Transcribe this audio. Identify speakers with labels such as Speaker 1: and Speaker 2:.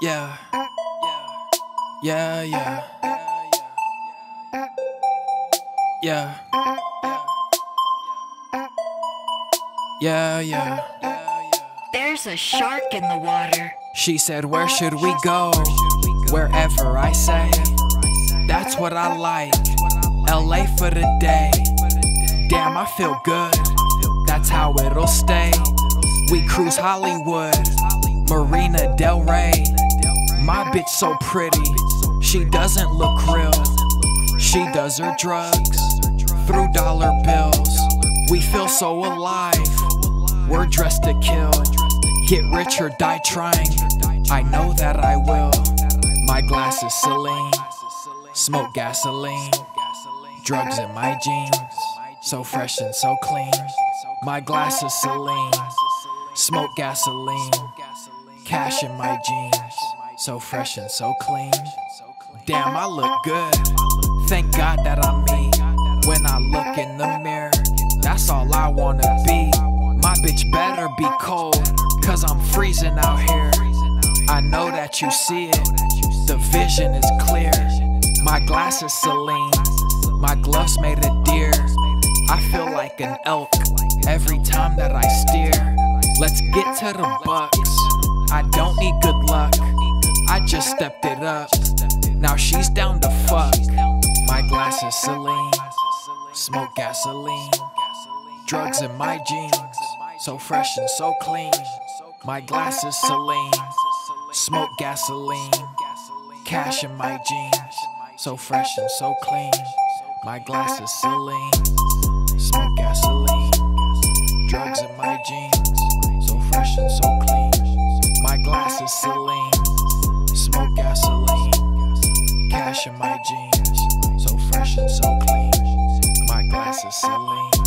Speaker 1: Yeah. Yeah, yeah. Yeah. Yeah, yeah.
Speaker 2: There's a shark in the water.
Speaker 1: She said, Where should we go? Wherever I say. That's what I like. LA for the day. Damn, I feel good. That's how it'll stay. We cruise Hollywood, Marina Del Rey. My bitch so pretty, she doesn't look real. She does her drugs through dollar bills. We feel so alive. We're dressed to kill. Get rich or die trying. I know that I will. My glass is Celine. Smoke gasoline. Drugs in my jeans. So fresh and so clean. My glass is Celine. Smoke gasoline. Cash in my jeans. So fresh and so clean. Damn, I look good. Thank God that I'm me. When I look in the mirror, that's all I wanna be. My bitch better be cold, cause I'm freezing out here. I know that you see it, the vision is clear. My glass is Celine, my gloves made of deer. I feel like an elk every time that I steer. Let's get to the bucks. I don't need good luck, I just stepped it up. Now she's down to fuck. My glass is Celine, smoke gasoline, drugs in my jeans, so fresh and so clean. My glass is Celine, smoke gasoline, cash in my jeans, so fresh and so clean. My glass is Celine, is smoke gasoline, cash in my jeans, so fresh and so clean. My glass is Celine.